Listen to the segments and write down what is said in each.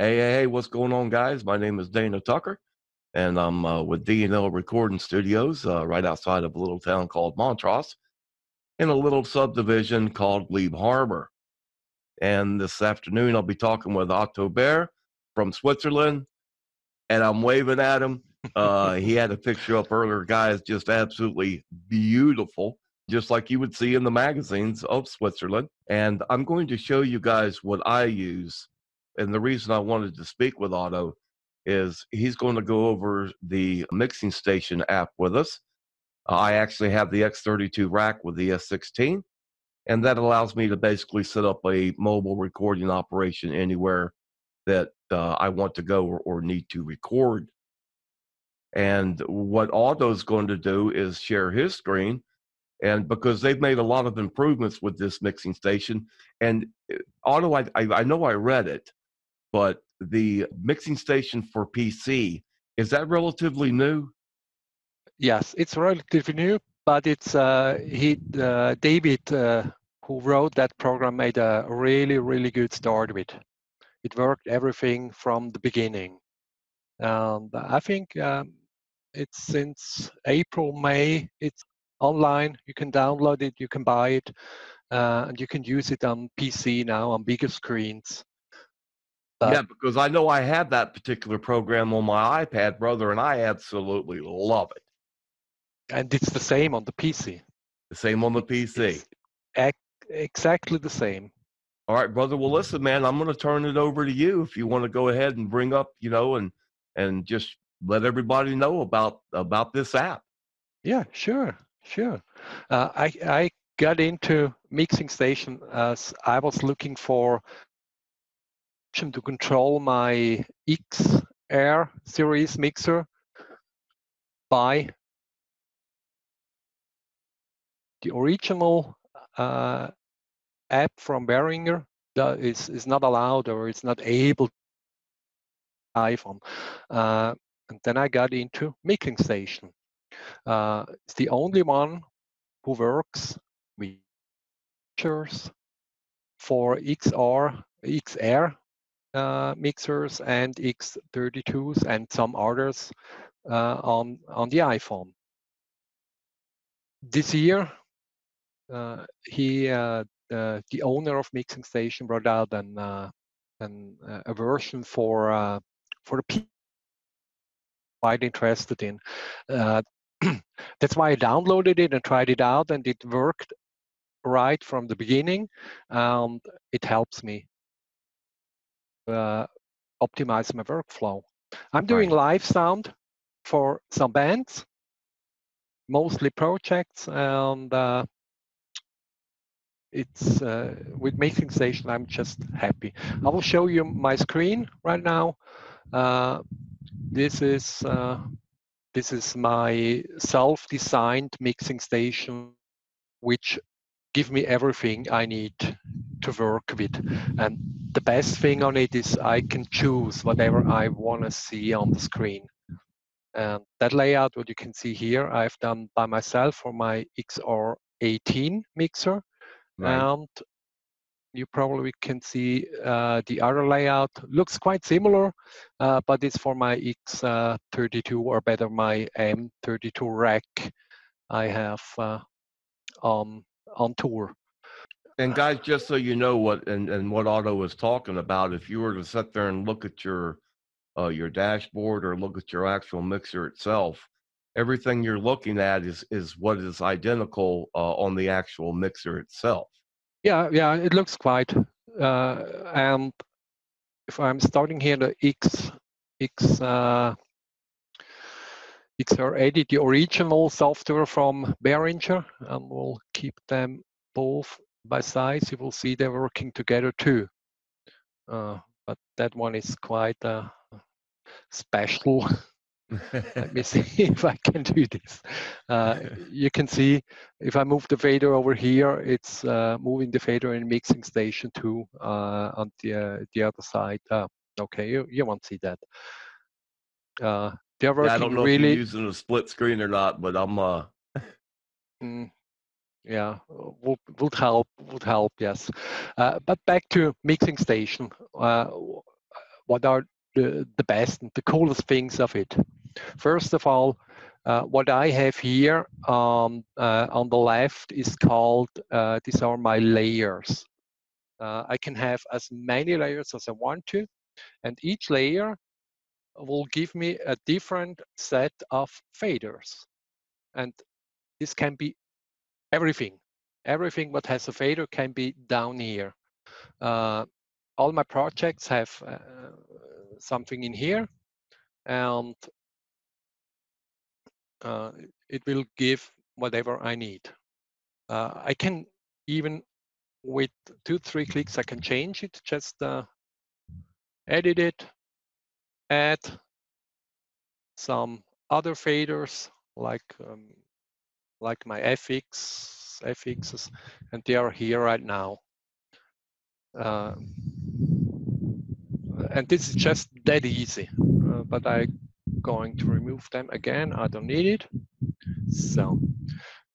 Hey, hey, hey, what's going on, guys? My name is Dana Tucker, and I'm uh, with D&L Recording Studios uh, right outside of a little town called Montrose in a little subdivision called Lieb Harbor. And this afternoon, I'll be talking with Otto Baer from Switzerland, and I'm waving at him. Uh, he had a picture up earlier, guys, just absolutely beautiful, just like you would see in the magazines of Switzerland. And I'm going to show you guys what I use and the reason I wanted to speak with Otto is he's going to go over the mixing station app with us. I actually have the X32 rack with the S16, and that allows me to basically set up a mobile recording operation anywhere that uh, I want to go or, or need to record. And what Otto's going to do is share his screen. And because they've made a lot of improvements with this mixing station, and uh, Otto, I, I, I know I read it, but the mixing station for PC is that relatively new? Yes, it's relatively new, but it's uh, he uh, David uh, who wrote that program made a really really good start with. It worked everything from the beginning, and I think um, it's since April May. It's online. You can download it, you can buy it, uh, and you can use it on PC now on bigger screens. Yeah, because I know I have that particular program on my iPad, brother, and I absolutely love it. And it's the same on the PC. The same on the PC. It's exactly the same. All right, brother. Well, listen, man, I'm going to turn it over to you if you want to go ahead and bring up, you know, and and just let everybody know about about this app. Yeah, sure, sure. Uh, I I got into mixing station as I was looking for to control my X Air series mixer by the original uh, app from Behringer that is, is not allowed or it's not able iPhone. Uh, and then I got into Mixing Station. Uh, it's the only one who works with features for XR, XR uh, mixers and X32s and some others uh, on, on the iPhone. This year, uh, he, uh, the owner of Mixing Station, brought out an, uh, an a version for for the people quite interested in. that's why I downloaded it and tried it out, and it worked right from the beginning. And it helps me uh, optimize my workflow. I'm doing live sound for some bands, mostly projects, and uh, it's uh, with Mixing Station. I'm just happy. I will show you my screen right now. Uh, this is uh, this is my self-designed mixing station, which give me everything I need to work with. And the best thing on it is I can choose whatever I want to see on the screen. And that layout, what you can see here, I've done by myself for my XR18 mixer. Right. And you probably can see uh, the other layout looks quite similar, uh, but it's for my X32 or better my M32 rack I have uh, on on tour. And guys, just so you know what and, and what Otto was talking about, if you were to sit there and look at your uh, your dashboard or look at your actual mixer itself, everything you're looking at is is what is identical uh, on the actual mixer itself. Yeah, yeah, it looks quite. Uh, and if I'm starting here, the X X uh, XR80, the original software from Behringer, and we'll keep them both by size. You will see they're working together too. Uh, but that one is quite uh, special. Let me see if I can do this. Uh, you can see if I move the fader over here, it's uh, moving the fader in mixing station too uh, on the uh, the other side. Uh, okay, you, you won't see that. Uh, they're working yeah, I don't know really... if you're using a split screen or not, but I'm uh mm, yeah, would would help would help, yes. Uh, but back to mixing station. Uh, what are the, the best and the coolest things of it. First of all, uh, what I have here um, uh, on the left is called, uh, these are my layers. Uh, I can have as many layers as I want to, and each layer will give me a different set of faders. And this can be everything. Everything what has a fader can be down here. Uh, all my projects have uh, something in here and uh, it will give whatever I need. Uh, I can even with two, three clicks, I can change it, just uh, edit it, add some other faders like um, like my FX, FXs, and they are here right now. Uh, and this is just that easy, uh, but I going to remove them again. I don't need it. So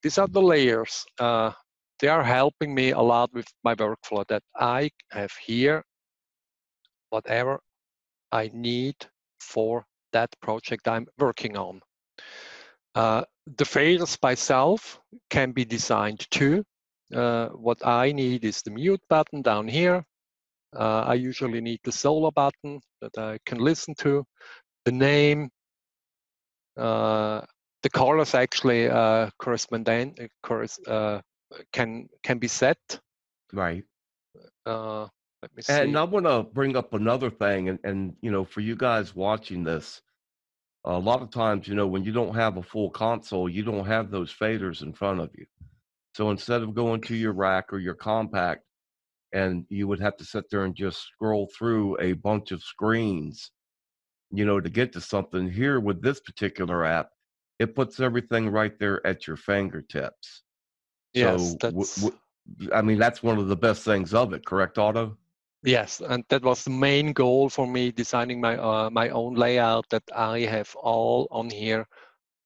these are the layers. Uh, they are helping me a lot with my workflow that I have here whatever I need for that project I'm working on. Uh, the faders by self can be designed too. Uh, what I need is the mute button down here. Uh, I usually need the solo button that I can listen to, the name, uh, the colors actually uh, correspondent uh, can can be set. Right. Uh, let me see. And I want to bring up another thing, and and you know, for you guys watching this, a lot of times, you know, when you don't have a full console, you don't have those faders in front of you. So instead of going to your rack or your compact, and you would have to sit there and just scroll through a bunch of screens, you know, to get to something. Here with this particular app, it puts everything right there at your fingertips. Yes, So, that's w- w- I mean, that's one of the best things of it, correct, Otto? Yes, and that was the main goal for me designing my uh, my own layout that I have all on here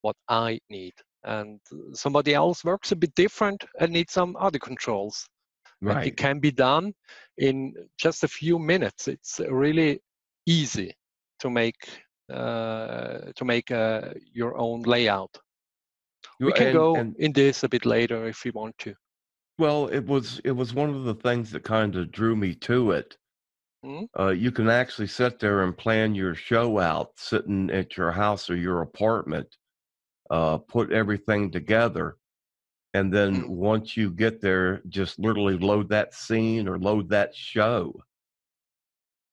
what I need. And somebody else works a bit different and needs some other controls. And it can be done in just a few minutes. It's really easy to make uh, to make uh, your own layout. We can And go and in this a bit later if we want to. Well, it was it was one of the things that kind of drew me to it. Mhm. Uh, you can actually sit there and plan your show out, sitting at your house or your apartment, uh, put everything together, and then Mm. once you get there, just literally load that scene or load that show,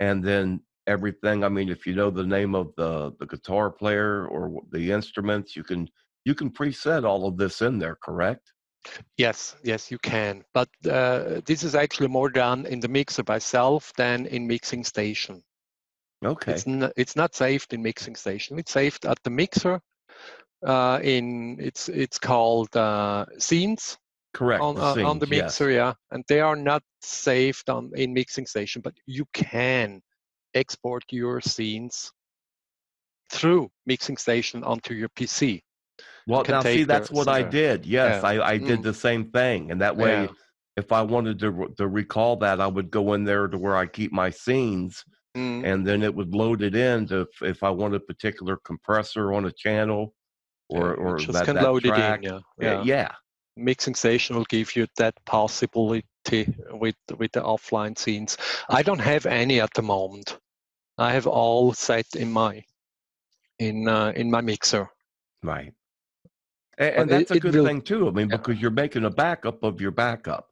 and then everything. I mean, if you know the name of the the guitar player or the instruments, you can you can preset all of this in there, correct? Yes, yes, you can. But uh, this is actually more done in the mixer by self than in mixing station. Okay, It's n- it's not saved in mixing station. It's saved at the mixer. Uh, in it's it's called uh, scenes correct. on The uh, on the scenes, yes. mixer, yeah, and they are not saved on in mixing station. But you can export your scenes through mixing station onto your PC. Well, can now see, that's what so I did. Yes, yeah. I, I did Mm. the same thing, and that way, Yeah. if I wanted to to recall that, I would go in there to where I keep my scenes, Mm. and then it would load it in to if, if I want a particular compressor on a channel, or Yeah, or just that can that load track. it in, yeah. Yeah, yeah. yeah, Mixing station will give you that possibility with with the offline scenes. I don't have any at the moment. I have all set in my in uh, in my mixer. right. And, and it, that's a good will thing too. I mean, yeah. because you're making a backup of your backup.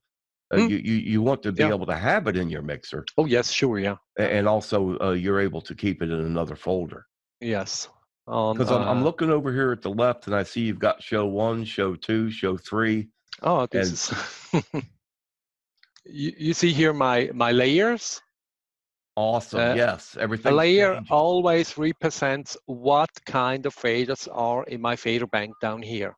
Uh, Mm. you, you you want to be Yeah. able to have it in your mixer, Oh yes, sure, yeah. and also uh, you're able to keep it in another folder. Yes. On Because I'm, I'm uh, looking over here at the left and I see you've got show one, show two, show three. oh this and- is you, you see here my my layers. Awesome. Uh, yes. Everything. A layer always represents what kind of faders are in my fader bank down here.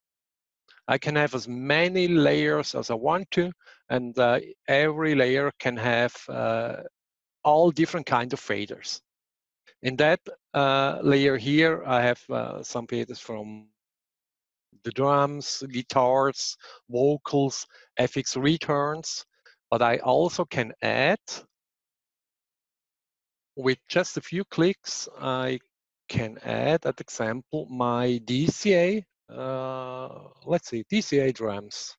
I can have as many layers as I want to, and uh, every layer can have uh, all different kind of faders. In that uh, layer here, I have uh, some faders from the drums, guitars, vocals, FX returns, but I also can add with just a few clicks, I can add, at example, my DCA. Uh, let's see, DCA drums.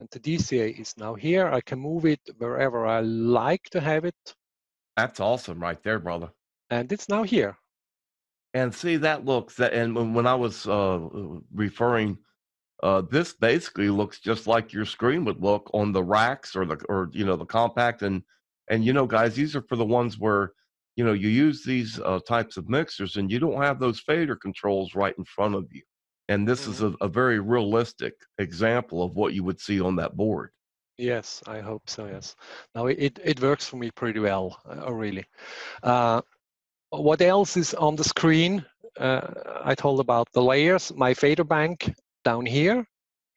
And the DCA is now here. I can move it wherever I like to have it. That's awesome right there, brother. And it's now here. And see, that looks, that, and when, when I was uh, referring, uh, this basically looks just like your screen would look on the racks or the, or, you know, the compact. And, and, you know, guys, these are for the ones where, you know, you use these uh, types of mixers and you don't have those fader controls right in front of you. And this mm-hmm. is a, a, very realistic example of what you would see on that board. Yes, I hope so. Yes. Now it, it works for me pretty well, uh, really. Uh, what else is on the screen? Uh, I told about the layers, my fader bank down here.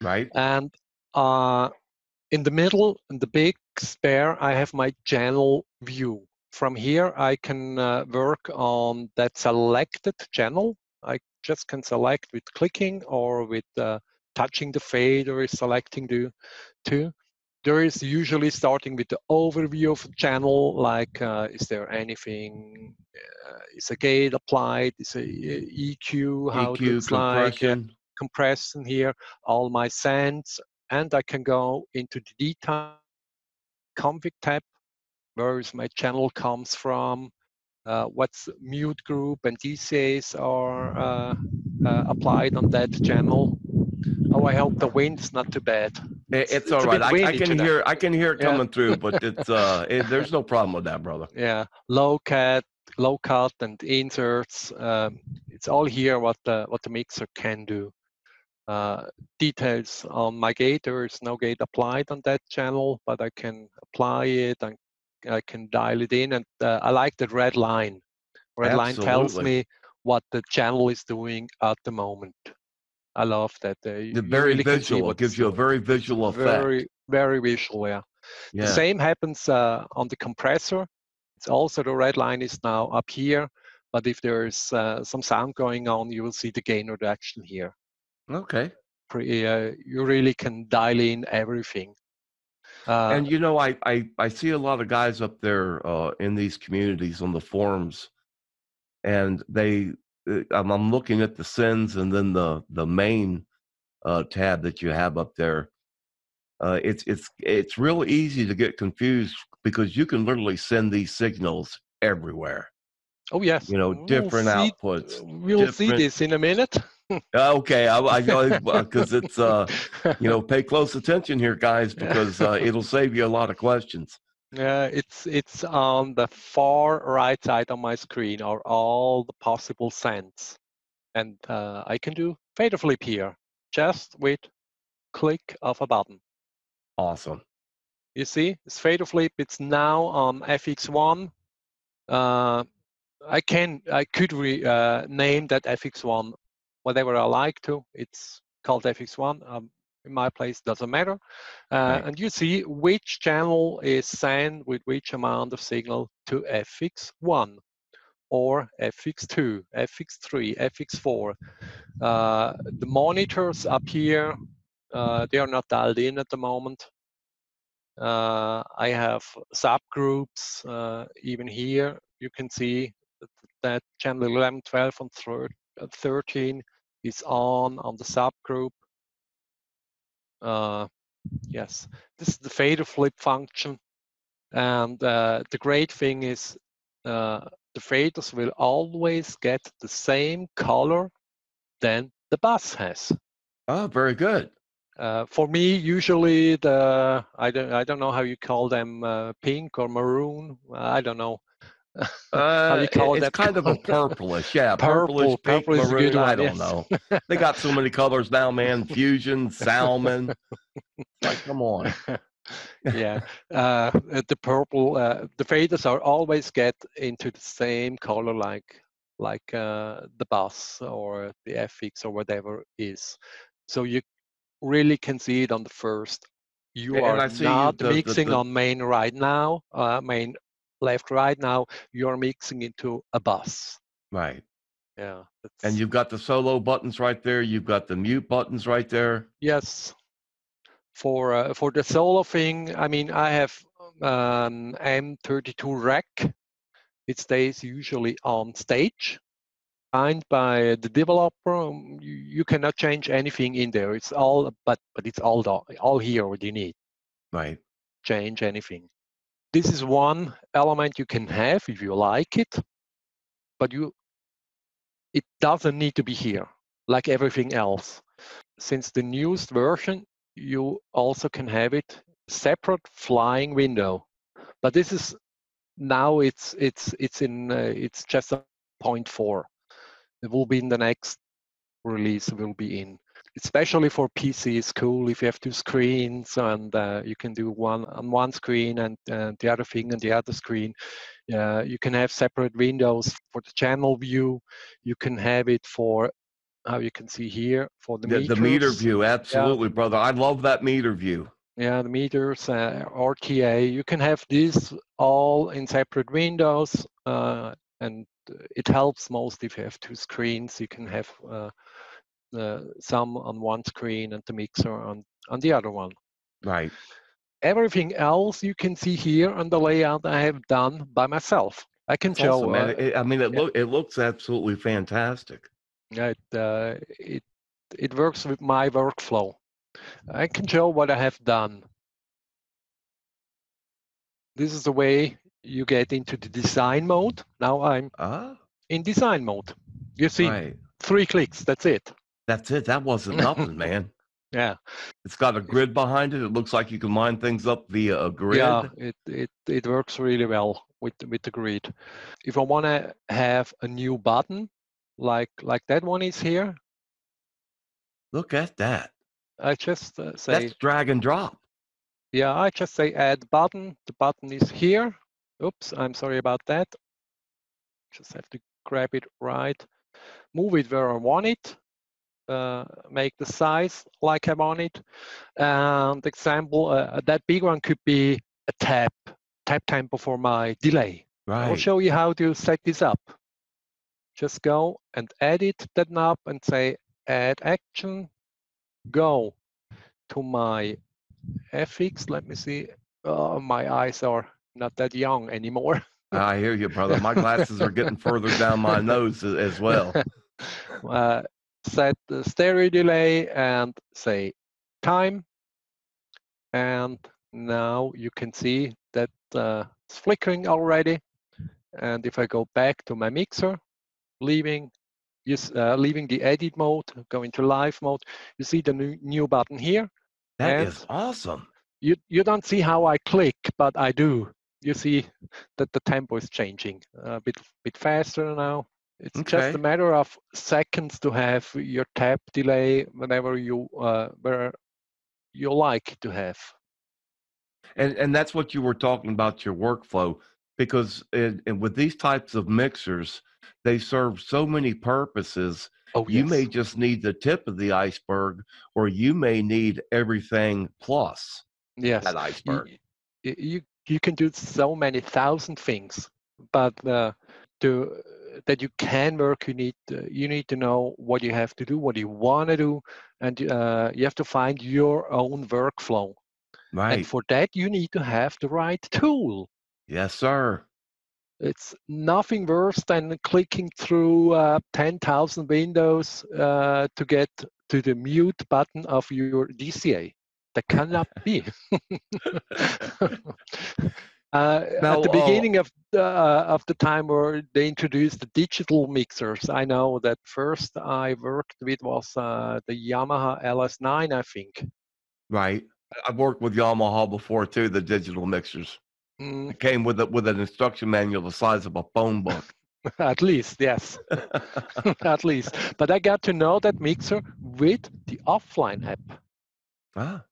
Right. And uh, in the middle, in the big spare, I have my channel view. From here, I can uh, work on that selected channel I just can select with clicking or with uh, touching the fade or selecting the two. There is usually starting with the overview of the channel, like uh, is there anything, uh, is a gate applied, is a EQ, how EQ, it looks compression. like, compression here, all my sends, and I can go into the detail config tab, where is my channel comes from, uh, what's mute group and DCAs are uh, uh, applied on that channel. Oh, I hope the wind's not too bad. It's, it's all right. I, I, can hear I can hear it coming yeah. through, but it's uh, it, there's no problem with that, brother. Yeah, low cut, low cut, and inserts. Um, it's all here what the what the mixer can do. Uh, details on my gate. There is no gate applied on that channel, but I can apply it and I can dial it in, and uh, I like the red line. Red Absolutely. line tells me what the channel is doing at the moment. I love that. Uh, the very really visual. It gives you a very visual effect. Very, very visual. Yeah. yeah. The same happens uh, on the compressor. It's also the red line is now up here. But if there's uh, some sound going on, you will see the gain reduction here. Okay. Pretty, uh, you really can dial in everything. Uh, and you know, I, I I see a lot of guys up there uh, in these communities on the forums, and they uh, I'm, I'm looking at the sends and then the the main uh, tab that you have up there. Uh, it's it's it's real easy to get confused because you can literally send these signals everywhere. Oh yes, you know, different we'll outputs. We'll different... see this in a minute. Okay, I, I because it's uh, you know, pay close attention here, guys, because uh, it'll save you a lot of questions. Yeah, it's it's on the far right side of my screen are all the possible sends, and uh, I can do fader flip here just with click of a button. Awesome. You see, it's fader flip. It's now on FX1. Uh, I can I could re, uh, name that FX1 whatever I like to. It's called FX1. Um, in my place, doesn't matter. Uh, right. And you see which channel is sent with which amount of signal to FX1 or FX2, FX3, FX4. Uh, the monitors up here, uh, they are not dialed in at the moment. Uh, I have subgroups uh, even here. You can see that, that channel 11, 12, and 13 is on on the subgroup. Uh, yes, this is the fader flip function. And uh, the great thing is uh, the faders will always get the same color than the bus has. Oh, very good. Uh, for me, usually the I don't I don't know how you call them uh, pink or maroon. I don't know. Uh, you call it's kind of a purplish, yeah, Purple, purplish, pink, purple maroon. One, I don't yes. know. They got so many colors now, man. Fusion, salmon. like, come on. yeah, uh, the purple, uh, the faders are always get into the same color, like like uh, the bus or the FX or whatever is. So you really can see it on the first. You and are not the, mixing the, the, on main right now, uh, main left, right. Now you're mixing into a bus. Right. Yeah. And you've got the solo buttons right there. You've got the mute buttons right there. Yes. For uh, for the solo thing, I mean, I have um, M32 rack, It stays usually on stage, signed by the developer. Um, you, you, cannot change anything in there. It's all, but but it's all the, all here what you need. Right. Change anything. This is one element you can have if you like it, but you it doesn't need to be here like everything else. Since the newest version, you also can have it separate flying window. But this is now it's it's it's in uh, it's just a point four. It will be in the next release. Will be in especially for PC is cool if you have two screens and uh, you can do one on one screen and uh, the other thing on the other screen. Uh, you can have separate windows for the channel view. You can have it for how you can see here for the, the, the meter view. Absolutely, yeah. brother. I love that meter view. Yeah, the meters, uh, RTA. You can have this all in separate windows, uh, and it helps most if you have two screens. You can have uh, some on one screen and the mixer on on the other one. Right. Everything else you can see here on the layout I have done by myself. I can That's show. Awesome, man. It, I mean, it yeah. look it looks absolutely fantastic. It uh, it it works with my workflow. I can show what I have done. This is the way you get into the design mode. Now I'm ah. in design mode. You see, right. three clicks. That's it. That's it. That wasn't nothing, man. Yeah. It's got a grid behind it. It looks like you can line things up via a grid. Yeah, it it, it works really well with with the grid. If I want to have a new button, like like that one is here. Look at that. I just uh, say that's drag and drop. Yeah, I just say add button. The button is here. Oops, I'm sorry about that. Just have to grab it right. Move it where I want it. Uh, make the size like I want it. And example, uh, that big one could be a tap, tap tempo for my delay. Right. I'll show you how to set this up just go and edit that knob and say add action, go to my FX. Let me see. Oh, my eyes are not that young anymore. I hear you, brother. My glasses are getting further down my nose as well. Uh, set the stereo delay and say time. And now you can see that uh, it's flickering already. And if I go back to my mixer, leaving uh, leaving the edit mode, going to live mode. You see the new, new button here. That and is awesome. You you don't see how I click, but I do. You see that the tempo is changing a bit bit faster now. It's okay. just a matter of seconds to have your tap delay whenever you uh, where you like to have. And and that's what you were talking about your workflow because in, in with these types of mixers, they serve so many purposes. Oh, you yes. may just need the tip of the iceberg, or you may need everything plus yes. that iceberg. You, you, you can do so many thousand things, but uh, to that you can work, you need uh, you need to know what you have to do, what you want to do, and uh, you have to find your own workflow. Right. And for that, you need to have the right tool. Yes, sir. It's nothing worse than clicking through uh, 10,000 windows uh, to get to the mute button of your DCA. That cannot be. Uh, now, at the uh, beginning of the, uh, of the time where they introduced the digital mixers, I know that first I worked with was uh, the Yamaha LS9, I think. Right. I've worked with Yamaha before too, the digital mixers. Mm. It came with a, with an instruction manual the size of a phone book. At least, yes. At least. But I got to know that mixer with the offline app. Ah.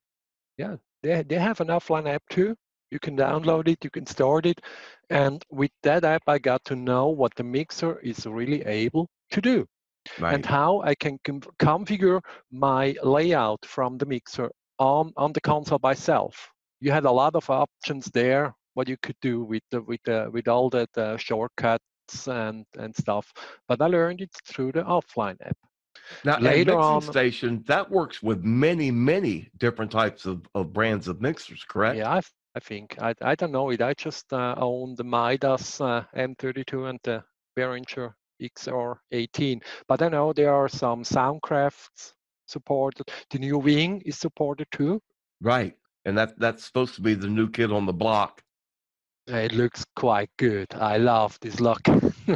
Yeah, they, they have an offline app too. You can download it, you can start it. And with that app, I got to know what the mixer is really able to do. Right. And how I can configure my layout from the mixer on, on the console by self. You had a lot of options there what you could do with the, with the, with all the, shortcuts and and stuff. But I learned it through the offline app. Now, Later on, station that works with many many different types of, of brands of mixers, correct? Yeah, I've I think. I, I don't know it. I just uh, own the Midas uh, M32 and the Behringer XR18. But I know there are some Soundcrafts supported. The new Wing is supported too. Right. And that that's supposed to be the new kid on the block. It looks quite good. I love this look.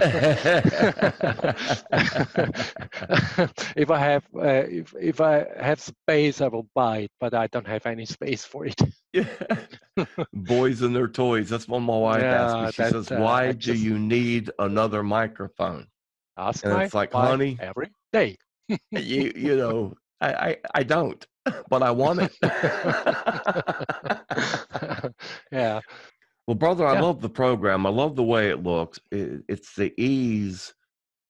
if I have uh, if if I have space, I will buy it, but I don't have any space for it. Yeah. Boys and their toys. That's what my wife Yeah, asked me. She that, says, uh, "Why I do just- you need another microphone?" Ask And it's like, honey- every day. you you know, I I, I don't, but I want it. yeah, Well, brother, I Yeah. love the program. I love the way it looks. It's the ease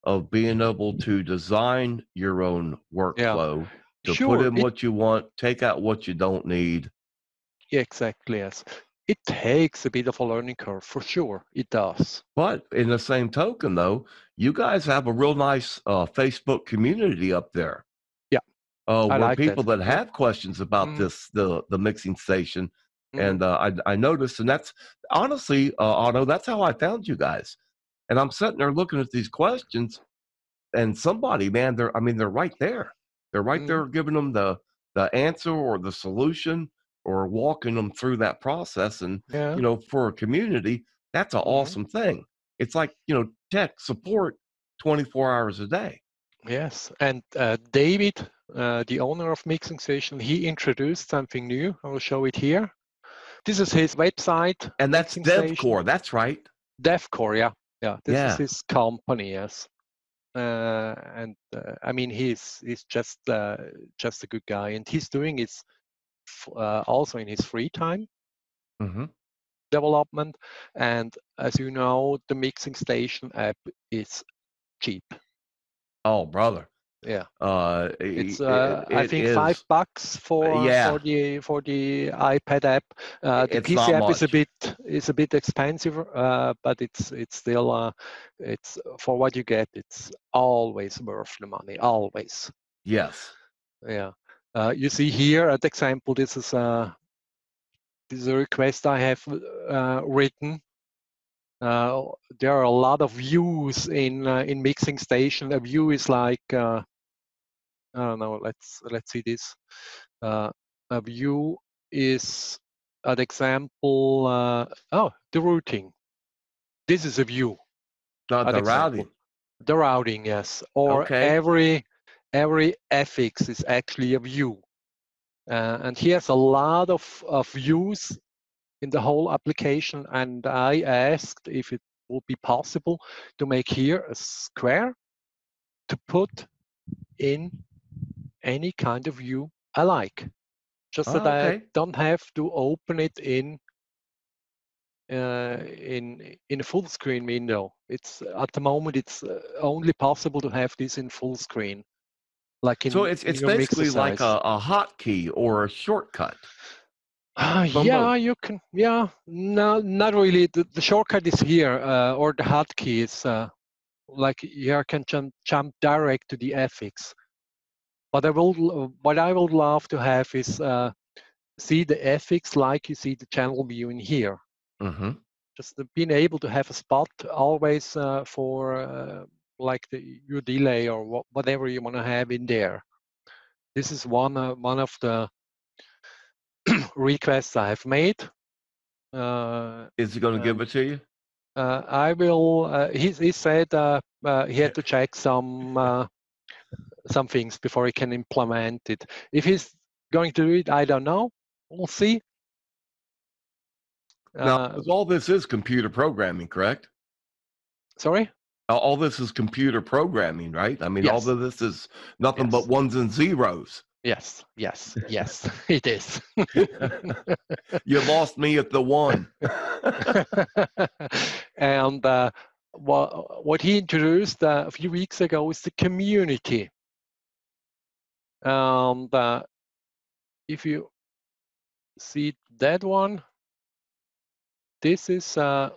of being able to design your own workflow, to sure. put in it- what you want, take out what you don't need. exactly. Yes, it takes a bit of a learning curve for sure. It does. But in the same token, though, you guys have a real nice uh, Facebook community up there. Yeah, uh, where like that. people that, Yeah. have questions about Mhm. this the the mixing station, Mhm. and uh, I I noticed, and that's honestly, uh, Otto, that's how I found you guys. And I'm sitting there looking at these questions, and somebody, man, they're I mean they're right there. They're right Mhm. there giving them the the answer or the solution or walking them through that process. And Yeah. you know, for a community, that's an Mhm. awesome thing. It's like you know, tech support 24 hours a day. Yes, and uh, David, uh, the owner of Mixing Station, he introduced something new. I will show it here. This is his website, And that's. DevCore. That's right. DevCore. Yeah, yeah. This Yeah. is his company. Yes, uh, and uh, I mean he's he's just uh, just a good guy, and he's doing it f- uh, also in his free time hmm development. And as you know, the Mixing Station app is cheap. Oh, brother. Yeah. Uh, It's i- uh, I it think is- five bucks for yeah. for the for the iPad app. Uh, the It's PC app is a bit is a bit expensive, uh, but it's it's still uh, it's for what you get. It's always worth the money. Always. Yes. Yeah. Uh, you see here at example. This is a this is a request I have uh, written. Uh, there are a lot of views in uh, in mixing station. A view is like uh, I don't know. Let's let's see this. Uh, a view is an example. Uh, oh, the routing. This is a view. Not an the example. routing. The routing, yes. Or Okay. every every FX is actually a view. Uh, and he has a lot of, of views in the whole application. And I asked if it would be possible to make here a square to put in any kind of view I like. Just Ah, that I don't have to open it in uh, in in a full screen window. It's at the moment it's uh, only possible to have this in full screen, like in. So it's it's basically like a, a hotkey or a shortcut. Uh, yeah, you can. Yeah, no, not really. The, the shortcut is here, uh, or the hotkey is uh, like here. I can jump jump direct to the FX. But I will. What I would love to have is uh, see the FX like you see the channel view in here. hmm Just being able to have a spot always uh, for uh, like the, your delay or wha- whatever you want to have in there. This is one uh, one of the requests I have made. Uh, Is he going to give Um, it to you? uh, I will. Uh, he he said uh, uh, he had to check some uh, some things before he can implement it. If he's going to do it, I don't know. We'll see. Now, Uh, all this is computer programming, correct? sorry. All- this is computer programming, right? I mean, all of this is nothing but ones and zeros. Yes. Yes. Yes. it is. you lost me at the one. and uh, what what he introduced uh, a few weeks ago is the community. And uh, if you see that one, this is uh,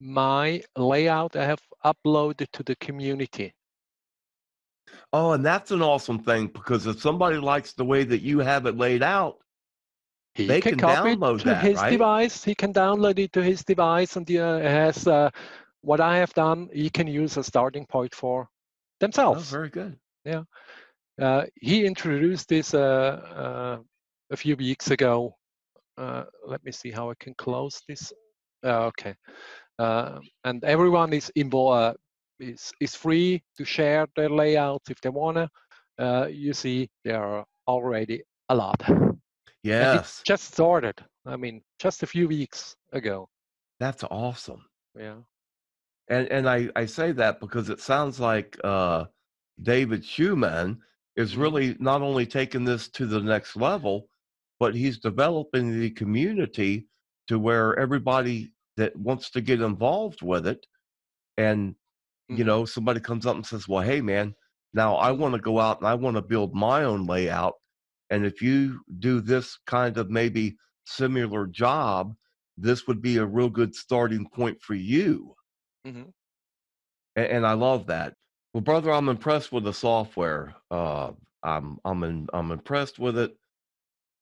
my layout I have uploaded to the community. Oh, and that's an awesome thing because if somebody likes the way that you have it laid out, he They can, can copy it download to that, his right? device. He can download it to his device, and uh, has uh, what I have done. He can use a starting point for Oh, themselves. very good. Uh, he introduced this uh, uh, a few weeks ago. Uh, let me see how I can close this. Uh, okay, uh, and everyone is involved. is is free to share their layouts if they wanna. Uh, you see, there are already a lot. Yes, just started. I mean, just a few weeks ago. that's awesome. Yeah. And and I, I say that because it sounds like uh, David Schumann is Mhm. really not only taking this to the next level, but he's developing the community to where everybody that wants to get involved with it and you Mhm. know somebody comes up and says well hey man now i want to go out and i want to build my own layout and if you do this kind of maybe similar job this would be a real good starting point for you Mhm. and, and i love that well brother i'm impressed with the software uh, i'm i'm in, i'm impressed with it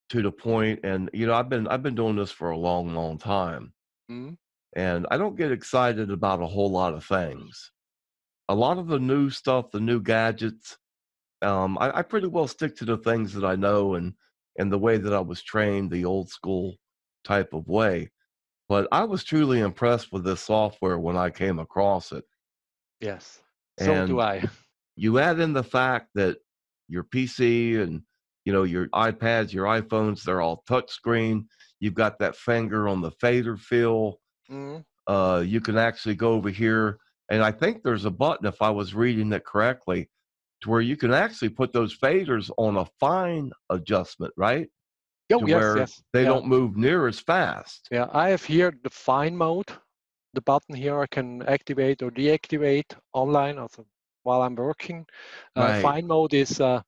to the point and you know i've been i've been doing this for a long long time Mhm. and I don't get excited about a whole lot of things. A lot of the new stuff, the new gadgets, um, I, I pretty well stick to the things that I know and and the way that I was trained, the old school type of way. But I was truly impressed with this software when I came across it. Yes. So do I. you add in the fact that your PC and you know your iPads, your iPhones, they're all touchscreen. You've got that finger on the fader feel. Mhm. uh, you can actually go over here, and I think there's a button, if I was reading it correctly, to where you can actually put those faders on a fine adjustment, right? Oh To yes, where yes. they yeah. don't move near as fast. Yeah, I have here the fine mode. The button here I can activate or deactivate online also while I'm working. Uh, Right. fine mode is uh,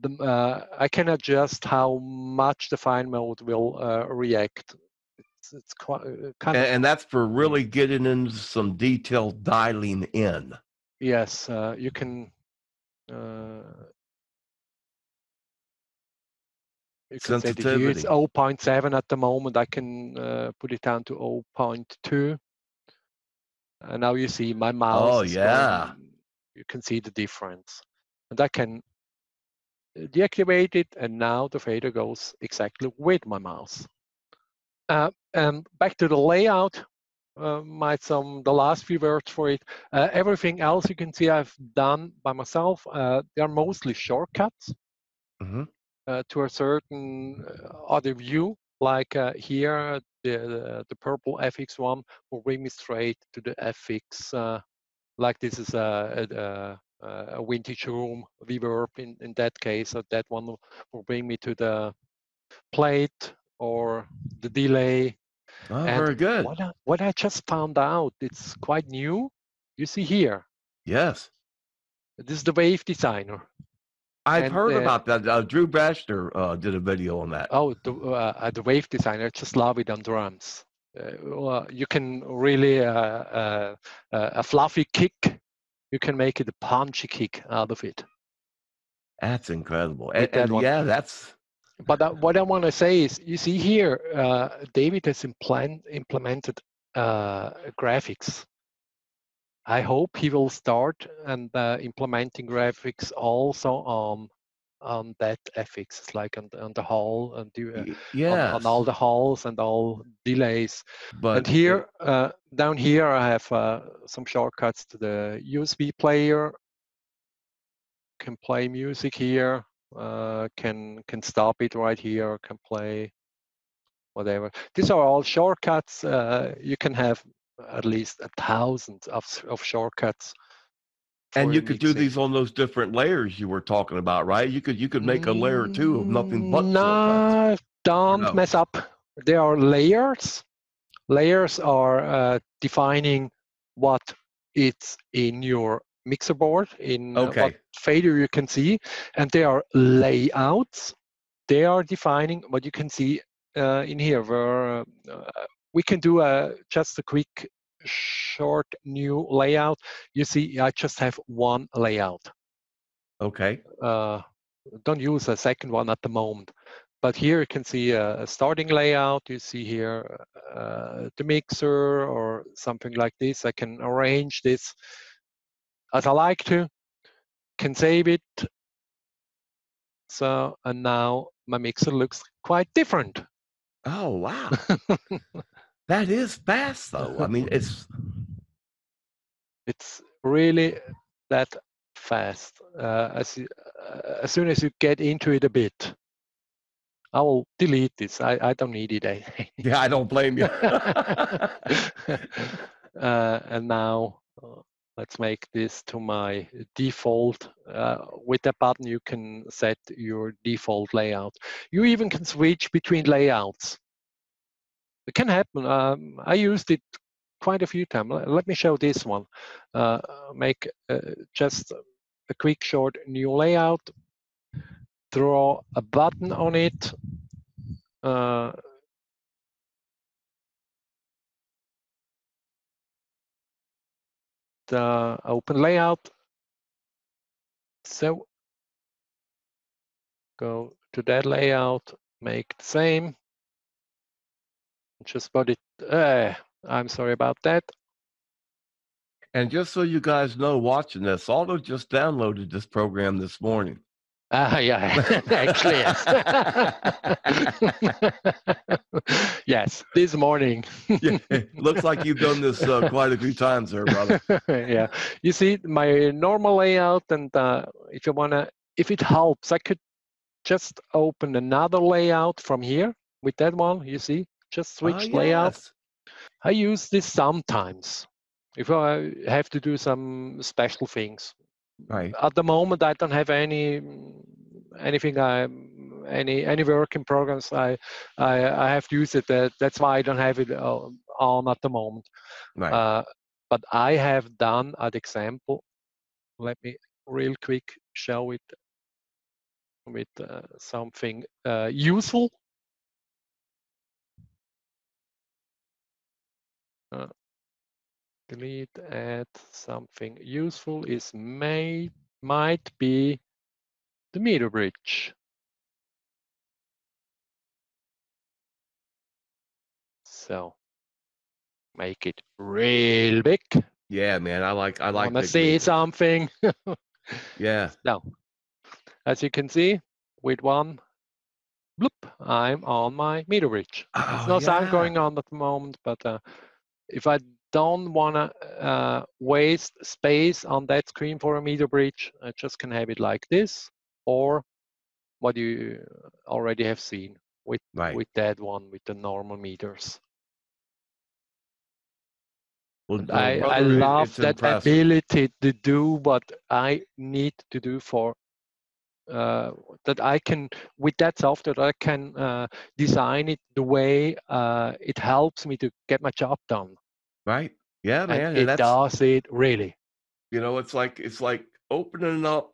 the, uh, I can adjust how much the fine mode will uh, react. It's, it's quite uh, kind And, of and that's for really getting into some detailed dialing in. yes. Uh, you can uh, you can it. It's 0.7 at the moment. I can uh, put it down to 0.2. And now you see my mouse Oh, yeah. you can see the difference. And I can uh, deactivate it, and now the fader goes exactly with my mouse. Uh, and back to the layout, uh, might some the last few words for it. Uh, everything else you can see I've done by myself. Uh, they are mostly shortcuts hmm uh, to a certain uh, other view. Like uh, here, the, the the purple FX one will bring me straight to the FX. Uh, like this is a, a, a, a vintage room reverb in, in that case. So that one will, will bring me to the plate or the delay. Oh, And very good. what I, what I just found out, it's quite new. You see here, Yes. this is the wave designer. I've And, heard uh, about that. Uh, Drew Brashler uh, did a video on that. Oh, the uh, uh, the wave designer. Just love it on drums. Uh, well, you can really uh, uh, uh, a fluffy kick. You can make it a punchy kick out of it. That's incredible. And, that and yeah, that's But what I want to say is, you see here, uh, David has implant, implemented uh, graphics. I hope he will start and uh, implementing graphics also on on that FX, like on the, on the hall and the, uh, y- on, on all the halls and all delays. but and here, uh, down here, I have uh, some shortcuts to the USB player. Can play music here. Uh, can can stop it right here. Can play whatever. These are all shortcuts. Uh, you can have at least a thousand of of shortcuts. and you could do these on those different layers you were talking about, right? You could you could make a layer two of nothing but. No, don't no? mess up. There are layers. Layers are uh, defining what it's in your mixer board, in uh, what Okay. fader you can see, and there are layouts. They are defining what you can see uh, in here. Where uh, we can do a just a quick, short new layout. You see, I just have one layout Okay. uh, don't use a second one at the moment. but here you can see a, a starting layout. You see here uh, the mixer or something like this. I can arrange this as I like to, can save it. So, and now my mixer looks quite different. Oh, wow. that is fast though. I mean, it's it's really that fast. Uh, as, uh, as soon as you get into it a bit, I will delete this. I, I don't need it. yeah, I don't blame you. uh, and now uh, let's make this to my default. Uh, with that button, you can set your default layout. You even can switch between layouts. It can happen. Um, I used it quite a few times. Let me show this one. Uh, make uh, just a quick short new layout. Draw a button on it. Uh, the open layout. So go to that layout, make the same. Just put it, uh, I'm sorry about that. And just so you guys know, watching this, Otto just downloaded this program this morning. Ah, uh, yeah, actually, yes. yes, this morning. yeah, looks like you've done this uh, quite a few times there, brother. yeah, you see my normal layout, and uh, if you wanna, if it helps, I could just open another layout from here with that one. You see, just switch oh, yes. layout. I use this sometimes if I have to do some special things. Right. At the moment, I don't have any anything I any any working programs I I, I have to use it. That, that's why I don't have it uh, on at the moment. Right. Uh, but I have done an example. Let me real quick show it with uh, something uh, useful. Uh, delete add something useful is may might be the meter bridge. So make it real big. Yeah, man, I like I like. Wanna see something? yeah. Now, as you can see, with one bloop, I'm on my meter bridge. Oh, There's no yeah. sound going on at the moment, but uh, if I don't want to uh, waste space on that screen for a meter bridge, I just can have it like this, or what you already have seen with right. with that one with the normal meters. Well, I, I love that impressive. ability to do what I need to do for uh, that I can with that software I can uh, design it the way uh, it helps me to get my job done. Right. Yeah, man. And it does it really. You know, it's like it's like opening up.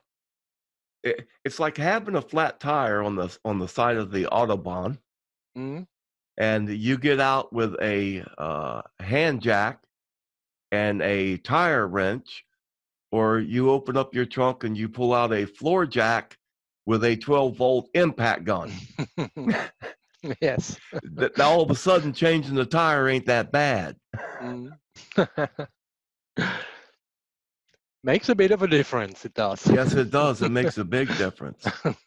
It, it's like having a flat tire on the on the side of the autobahn, mm-hmm. and you get out with a uh, hand jack and a tire wrench, or you open up your trunk and you pull out a floor jack with a 12 volt impact gun. yes. that all of a sudden changing the tire ain't that bad. Mm. makes a bit of a difference. It does. Yes, it does. It makes a big difference.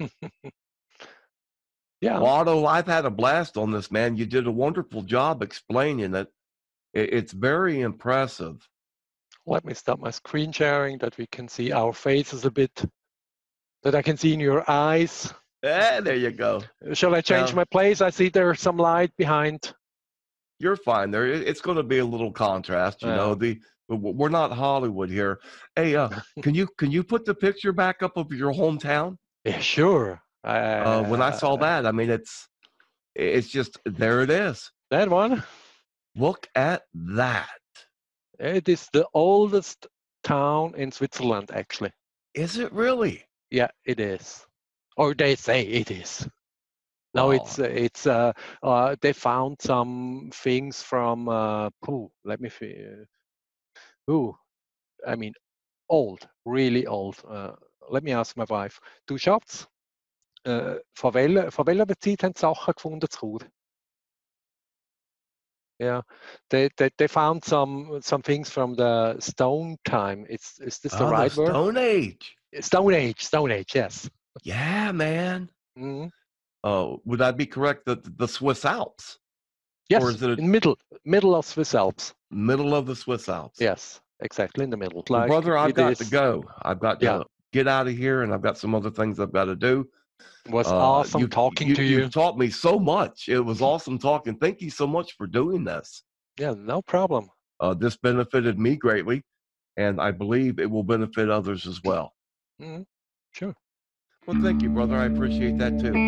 yeah. Well, Otto, I've had a blast on this, man. You did a wonderful job explaining it. It's very impressive. Let me stop my screen sharing that we can see our faces a bit, that I can see in your eyes. Yeah, there you go. Shall I change my place? I see there's some light behind. You're fine there. It's going to be a little contrast, you yeah. know. The we're not Hollywood here. Hey, uh, can you can you put the picture back up of your hometown? Yeah, sure. Uh, uh, when I saw that, I mean, it's it's just there. It is. That one. Look at that. It is the oldest town in Switzerland, actually. Is it really? Yeah, it is or they say it is. No, it's uh, it's uh, uh, they found some things from uh, pooh, let me see. who I mean old, really old. Uh, let me ask my wife. Two shots. Äh, von, welcher, von welcher Zeit haben sie Sachen gefunden zu Chur? Yeah, they, they they found some some things from the Stone time. It's is this the Oh, right the word? Stone Age. Stone Age. Stone Age. Yes. Yeah, man. Mhm. Oh, would I be correct that the Swiss Alps, Yes. or is it a- in middle middle of Swiss Alps. middle of the Swiss Alps? Yes, exactly in the middle. Well, Like brother, I've it got to go. I've got to Yeah. get out of here, and I've got some other things I've got to do. Was Uh, awesome you- talking you, to you. You've taught me so much. It was awesome talking. Thank you so much for doing this. Yeah, no problem. Uh, this benefited me greatly, and I believe it will benefit others as well. Mhm. Sure. Well, thank you, brother. I appreciate that too.